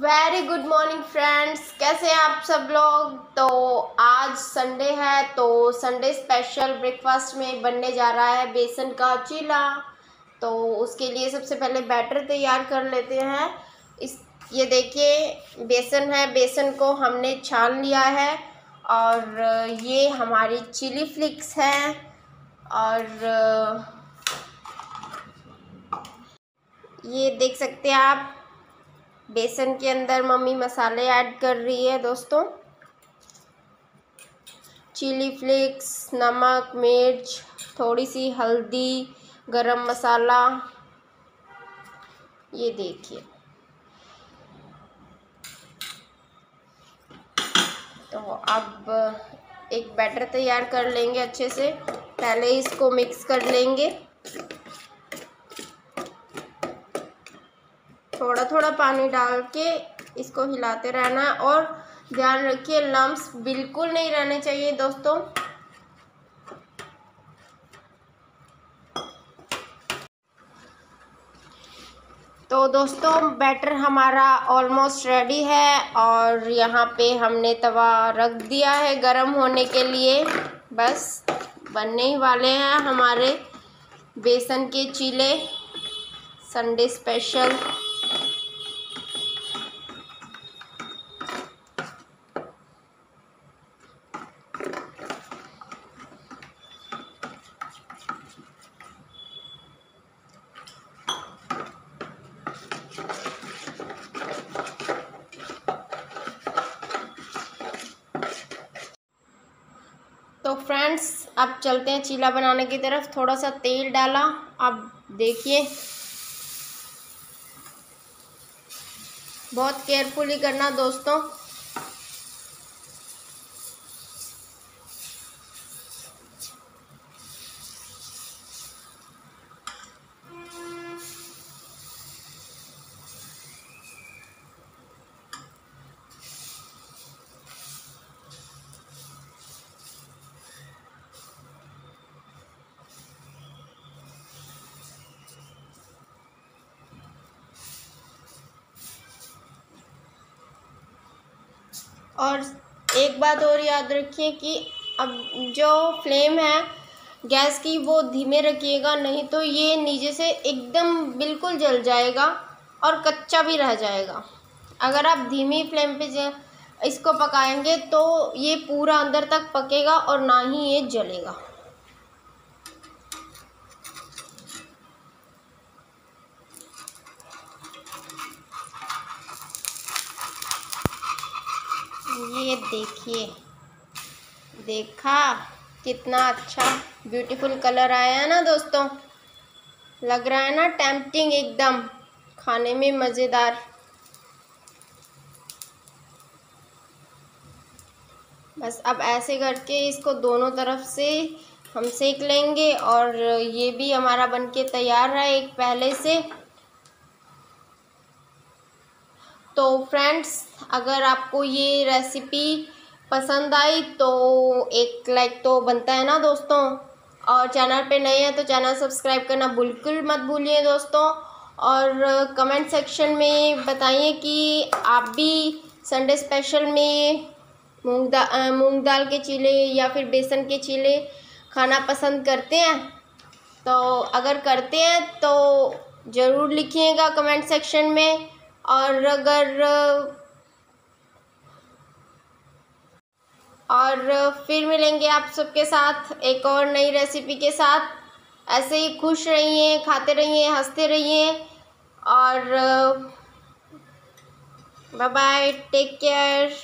Very good morning friends कैसे हैं आप सब लोग? तो आज संडे है तो संडे स्पेशल ब्रेकफास्ट में बनने जा रहा है बेसन का चीला। तो उसके लिए सबसे पहले बैटर तैयार कर लेते हैं। इस, ये देखिए, बेसन है, बेसन को हमने छान लिया है और ये हमारी चिली फ्लिक्स है और ये देख सकते हैं आप बेसन के अंदर मम्मी मसाले ऐड कर रही है दोस्तों। चिली फ्लेक्स, नमक, मिर्च थोड़ी सी हल्दी, गरम मसाला। ये देखिए। तो अब एक बैटर तैयार कर लेंगे अच्छे से। पहले इसको मिक्स कर लेंगे। थोड़ा थोड़ा पानी डाल के इसको हिलाते रहना है और ध्यान रखिए लम्स बिल्कुल नहीं रहने चाहिए दोस्तों। तो दोस्तों, बैटर हमारा ऑलमोस्ट रेडी है और यहाँ पे हमने तवा रख दिया है गरम होने के लिए। बस बनने ही वाले हैं हमारे बेसन के चीले। संडे स्पेशल तो फ्रेंड्स अब चलते हैं चीला बनाने की तरफ़। थोड़ा सा तेल डाला। अब देखिए। बहुत केयरफुली करना दोस्तों। और एक बात और याद रखिए कि अब जो फ्लेम है गैस की, वो धीमे रखिएगा, नहीं तो ये नीचे से एकदम बिल्कुल जल जाएगा और कच्चा भी रह जाएगा। अगर आप धीमी फ्लेम पे इसको पकाएँगे तो ये पूरा अंदर तक पकेगा और ना ही ये जलेगा। ये देखिए। देखा? कितना अच्छा ब्यूटीफुल कलर आया है ना दोस्तों? लग रहा है ना टेम्पटिंग एकदम, खाने में मज़ेदार। बस अब ऐसे करके इसको दोनों तरफ़ से हम सेक लेंगे और ये भी हमारा बनके तैयार है एक पहले से। तो फ्रेंड्स अगर आपको ये रेसिपी पसंद आई तो एक लाइक तो बनता है ना दोस्तों। और चैनल पे नए हैं तो चैनल सब्सक्राइब करना बिल्कुल मत भूलिए दोस्तों। और कमेंट सेक्शन में बताइए कि आप भी संडे स्पेशल में मूंग दाल मूंग दाल के चीले या फिर बेसन के चीले खाना पसंद करते हैं? तो अगर करते हैं तो ज़रूर लिखिएगा कमेंट सेक्शन में। और अगर, और फिर मिलेंगे आप सबके साथ एक और नई रेसिपी के साथ। ऐसे ही खुश रहिए, खाते रहिए, हँसते रहिए और बाय बाय टेक केयर